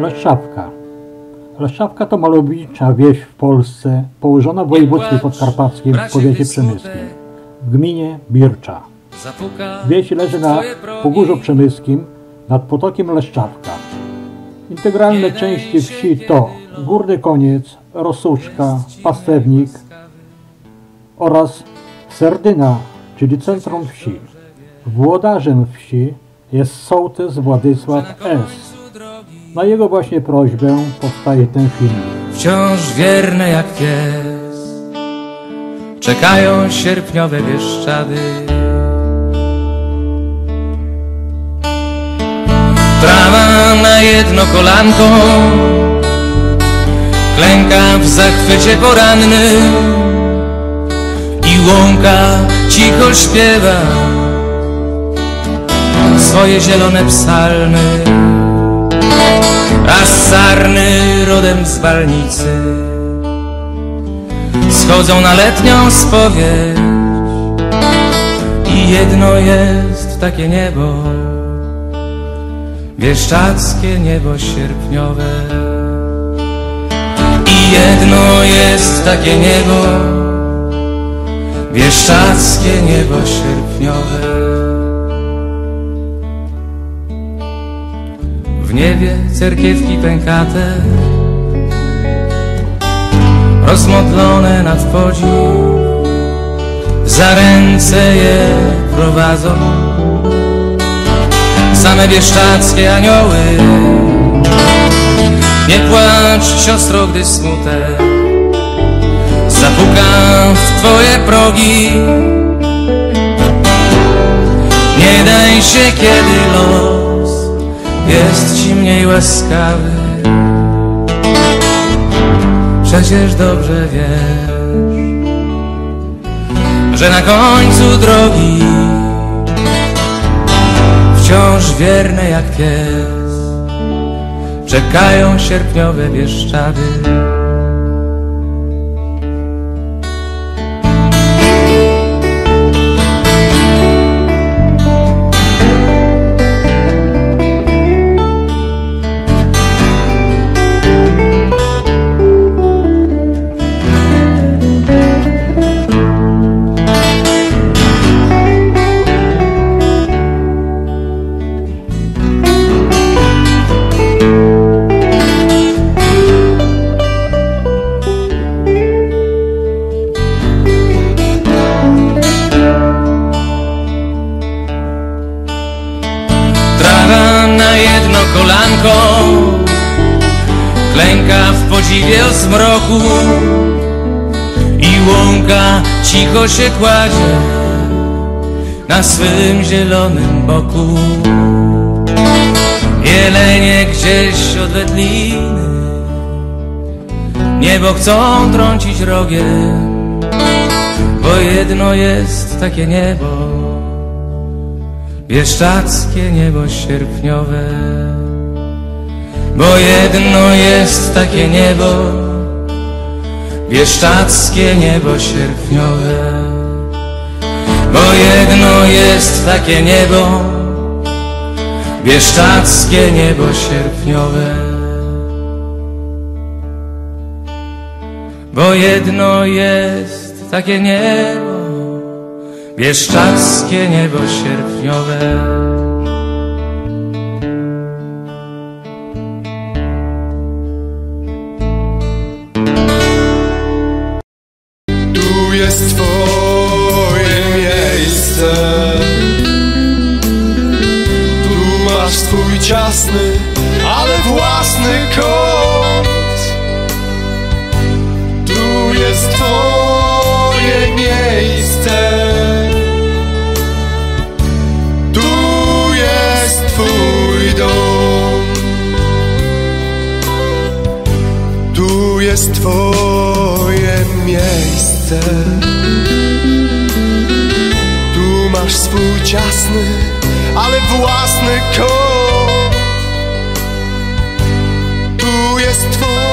Leszczawka. Leszczawka to malownicza wieś w Polsce, położona w województwie podkarpackim w powiecie przemyskim, w gminie Bircza. Wieś leży na Pogórzu Przemyskim nad potokiem Leszczawka. Integralne części wsi to Górny Koniec, Rosuszka, Pastewnik oraz Serdyna, czyli centrum wsi. Włodarzem wsi jest sołtys Władysław S. Na jego właśnie prośbę powstaje ten film. Wciąż wierne jak pies. Czekają sierpniowe Bieszczady. Trawa na jedno kolanko. Klęka w zachwycie poranny I łąka cicho śpiewa. Swoje zielone psalmy a sarny rodem z Walnicy. Schodzą na letnią spowiedź I jedno jest takie niebo. Bieszczackie niebo sierpniowe. I jedno jest takie niebo. Bieszczackie niebo sierpniowe W niebie cerkiewki pękate Rozmodlone nad podziw. Za ręce je prowadzą Same bieszczackie anioły. Nie płacz siostro, gdy smutek Zapuka w twoje progi. Nie daj się kiedy los jest ci mniej łaskawy. Przecież dobrze wiesz Że na końcu drogi Wciąż wierne jak pies Czekają sierpniowe Bieszczady się kładzie Na swym zielonym boku. Jelenie gdzieś od wędliny Niebo chcą trącić rogiem Bo jedno jest takie niebo Bieszczackie niebo sierpniowe. Bo jedno jest takie niebo Bieszczackie niebo sierpniowe Bo jedno jest takie niebo. Bieszczackie niebo sierpniowe Bo jedno jest takie niebo. Bieszczackie niebo sierpniowe jest twoje miejsce. Tu masz swój ciasny, ale własny kąt Tu jest twoje miejsce. Tu jest twój dom. Tu jest twoje miejsce Tu masz swój ciasny, ale własny kąt. Tu jest twoje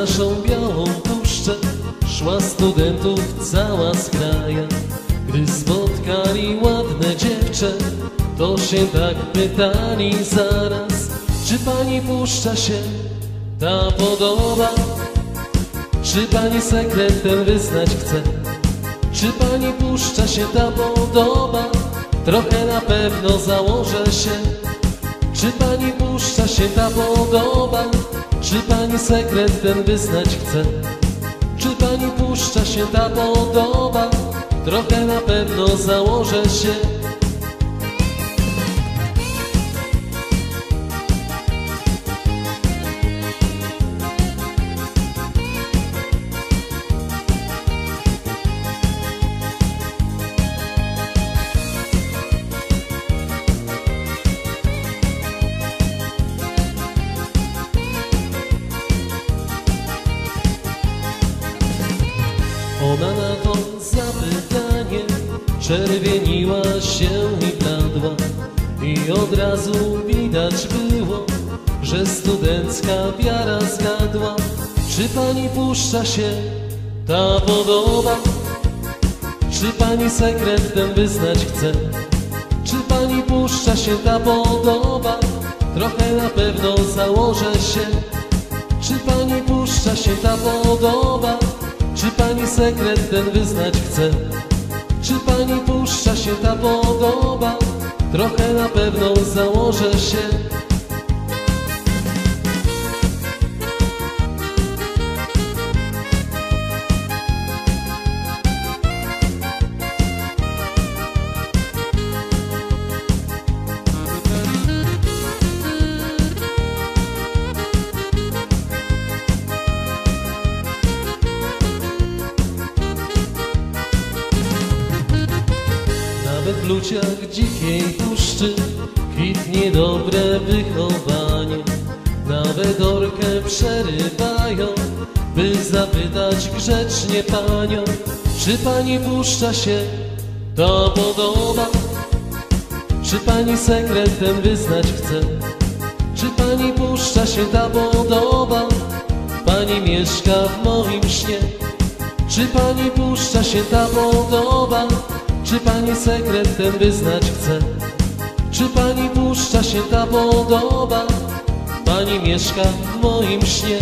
naszą białą puszczę Szła studentów cała skraja Gdy spotkali ładne dziewczę To się tak pytali zaraz Czy pani puszcza się ta podoba? Czy pani sekret ten wyznać chce? Czy pani puszcza się ta podoba? Trochę na pewno założę się Czy pani puszcza się ta podoba? Czy pani sekret ten wyznać chce? Czy pani puszcza się ta podoba? Trochę na pewno założę się czerwieniła się i bladła I od razu widać było, że studencka wiara zgadła Czy pani puszcza się ta podoba? Czy pani sekret ten wyznać chce? Czy pani puszcza się ta podoba? Trochę na pewno założę się Czy pani puszcza się ta podoba? Czy pani sekret ten wyznać chce? Czy pani puszcza się ta podoba? Trochę na pewno założę się Nawet w luciach dzikiej puszczy kwitnie dobre wychowanie. Nawet orkę przerywają, by zapytać grzecznie panią, czy pani puszcza się ta podoba? Czy pani sekret ten wyznać chce? Czy pani puszcza się ta podoba? Pani mieszka w moim śnie. Czy pani puszcza się ta podoba? Pani sekret ten wyznać chce? Czy pani puszcza się ta podoba? Pani mieszka w moim śnie